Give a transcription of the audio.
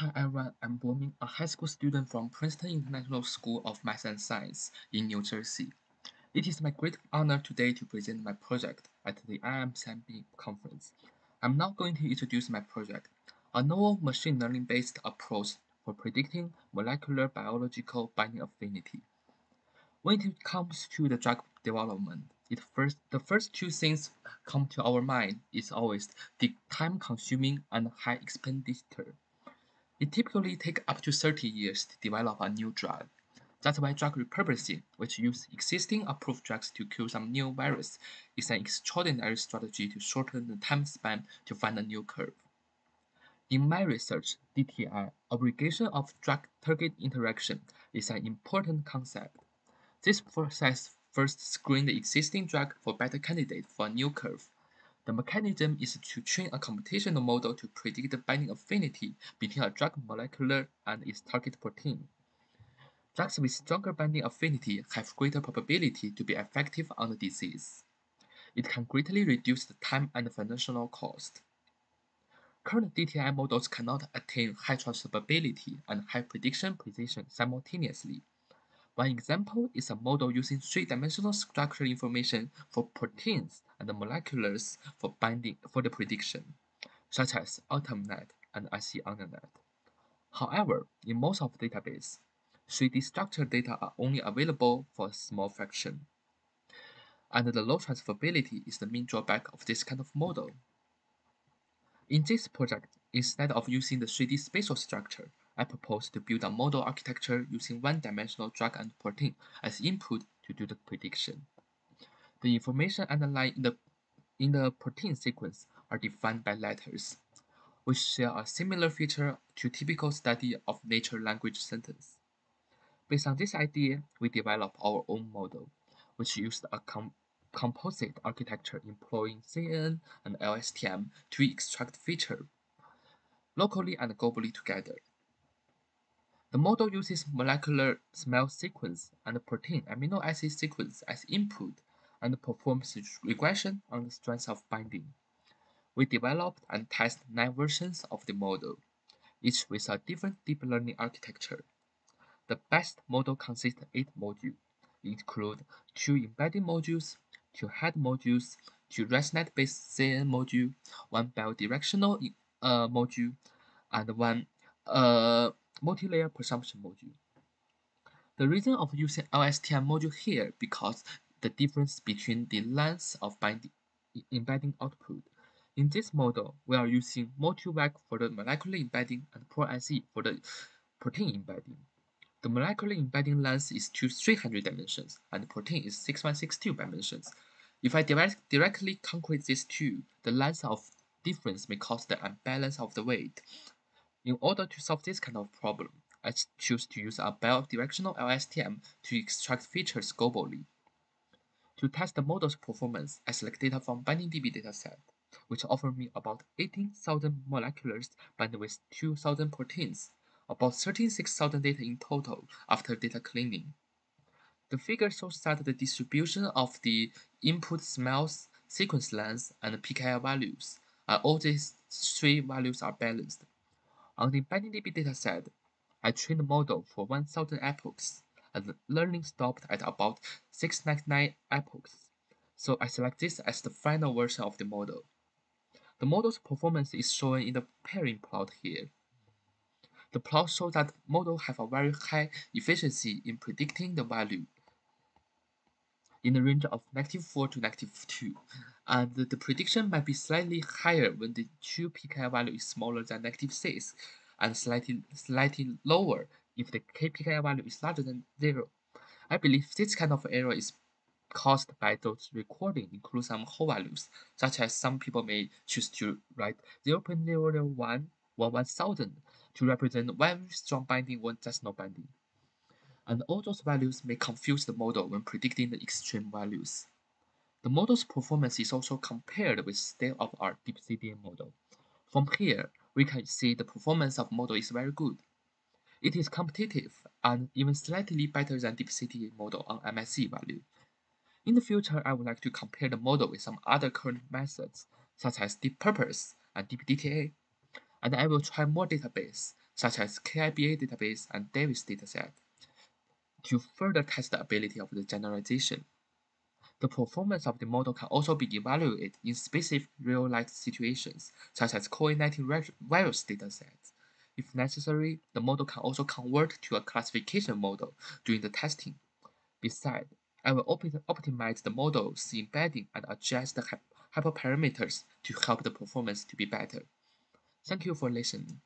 Hi everyone, I'm Bo a high school student from Princeton International School of Math and Science in New Jersey. It is my great honor today to present my project at the IMSMB conference. I'm now going to introduce my project, a novel machine learning-based approach for predicting molecular biological binding affinity. When it comes to the drug development, it first the first two things come to our mind is always the time-consuming and high expenditure. It typically takes up to 30 years to develop a new drug. That's why drug repurposing, which uses existing approved drugs to kill some new virus, is an extraordinary strategy to shorten the time span to find a new curve. In my research, DTI, aggregation of drug-target interaction, is an important concept. This process first screens the existing drug for better candidate for a new curve. The mechanism is to train a computational model to predict the binding affinity between a drug molecule and its target protein. Drugs with stronger binding affinity have greater probability to be effective on the disease. It can greatly reduce the time and financial cost. Current DTI models cannot attain high transferability and high prediction precision simultaneously. One example is a model using three-dimensional structural information for proteins and the molecules for binding for the prediction, such as AtomNet and ICONNerNet. However, in most of the database, 3D structured data are only available for a small fraction. And the low transferability is the main drawback of this kind of model. In this project, instead of using the 3D spatial structure, I propose to build a model architecture using one-dimensional drug and protein as input to do the prediction. The information underlying in the, in the protein sequence are defined by letters, which share a similar feature to typical study of nature language sentence. Based on this idea, we developed our own model, which used a com composite architecture employing CNN and LSTM to extract feature locally and globally together. The model uses molecular SMILES sequence and protein amino acid sequence as input and performs regression on the strength of binding. We developed and tested nine versions of the model, each with a different deep learning architecture. The best model consists of eight modules. It includes two embedding modules, two head modules, two ResNet-based CNN module, one bidirectional uh, module, and one uh, multi-layer perceptron module. The reason of using LSTM module here because the difference between the length of binding embedding output. In this model, we are using Mol2vec for the molecular embedding and ProSE for the protein embedding. The molecular embedding length is to 300 dimensions and the protein is 6162 dimensions. If I direct, directly calculate these two, the length of difference may cause the imbalance of the weight. In order to solve this kind of problem, I choose to use a bidirectional LSTM to extract features globally. To test the model's performance, I select data from BindingDB dataset, which offer me about 18,000 molecules bound with 2,000 proteins, about 36,000 data in total after data cleaning. The figure shows that the distribution of the input SMILES, sequence length, and pKa values, and all these three values are balanced. On the BindingDB dataset, I trained the model for 1000 epochs, and learning stopped at about 699 epochs, so I select this as the final version of the model. The model's performance is shown in the pairing plot here. The plot shows that model have a very high efficiency in predicting the value in the range of negative 4 to negative 2, and the prediction might be slightly higher when the 2 pKa value is smaller than negative 6, and slightly, slightly lower if the kpKa value is larger than 0. I believe this kind of error is caused by those recording include some whole values, such as some people may choose to write 0.001 or 1000 to represent very strong binding or just no binding. And all those values may confuse the model when predicting the extreme values. The model's performance is also compared with state-of-art DeepCDA model. From here, we can see the performance of model is very good. It is competitive and even slightly better than DeepCDA model on MSE value. In the future, I would like to compare the model with some other current methods, such as Deep Purpose and DeepDTA, and I will try more database, such as KIBA database and Davis dataset, to further test the ability of the generalization. The performance of the model can also be evaluated in specific real-life situations, such as COVID-19 virus datasets. If necessary, the model can also convert to a classification model during the testing. Besides, I will op optimize the model's embedding and adjust the hyperparameters to help the performance to be better. Thank you for listening.